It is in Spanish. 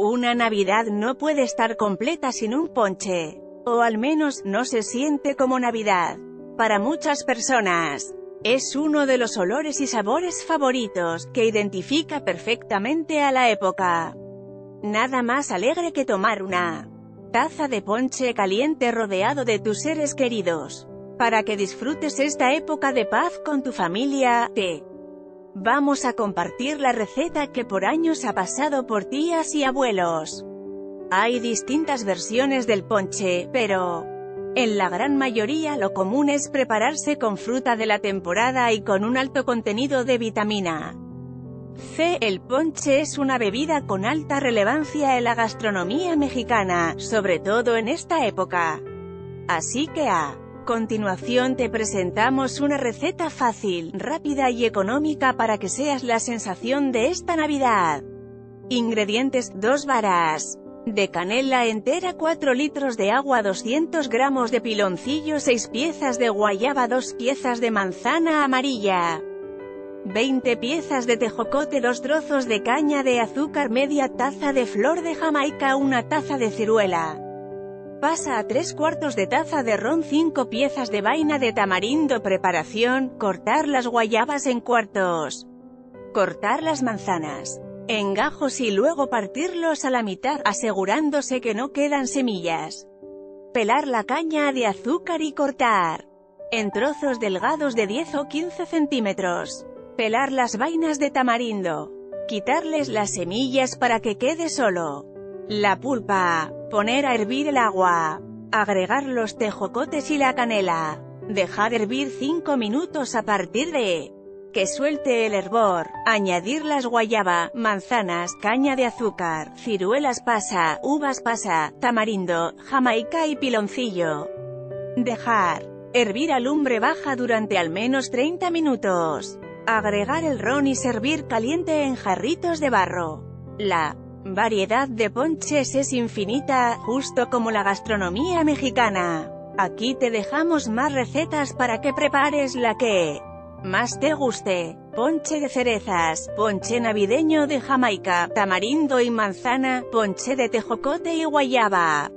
Una Navidad no puede estar completa sin un ponche. O al menos, no se siente como Navidad. Para muchas personas, es uno de los olores y sabores favoritos, que identifica perfectamente a la época. Nada más alegre que tomar una taza de ponche caliente rodeado de tus seres queridos. Para que disfrutes esta época de paz con tu familia, te Vamos a compartir la receta que por años ha pasado por tías y abuelos. Hay distintas versiones del ponche, pero... En la gran mayoría lo común es prepararse con fruta de la temporada y con un alto contenido de vitamina C. El ponche es una bebida con alta relevancia en la gastronomía mexicana, sobre todo en esta época. Así que a continuación te presentamos una receta fácil, rápida y económica para que seas la sensación de esta Navidad. Ingredientes, 2 varas de canela entera 4 litros de agua 200 gramos de piloncillo 6 piezas de guayaba 2 piezas de manzana amarilla 20 piezas de tejocote 2 trozos de caña de azúcar media taza de flor de jamaica una taza de ciruela Pasa a 3 cuartos de taza de ron 5 piezas de vaina de tamarindo Preparación, cortar las guayabas en cuartos. Cortar las manzanas en gajos y luego partirlos a la mitad, asegurándose que no quedan semillas. Pelar la caña de azúcar y cortar en trozos delgados de 10 o 15 centímetros. Pelar las vainas de tamarindo. Quitarles las semillas para que quede solo la pulpa. Poner a hervir el agua. Agregar los tejocotes y la canela. Dejar hervir 5 minutos a partir de que suelte el hervor. Añadir las guayaba, manzanas, caña de azúcar, ciruelas pasa, uvas pasa, tamarindo, jamaica y piloncillo. Dejar hervir a lumbre baja durante al menos 30 minutos. Agregar el ron y servir caliente en jarritos de barro. La variedad de ponches es infinita, justo como la gastronomía mexicana. Aquí te dejamos más recetas para que prepares la que más te guste. Ponche de cerezas, ponche navideño de Jamaica, tamarindo y manzana, ponche de tejocote y guayaba.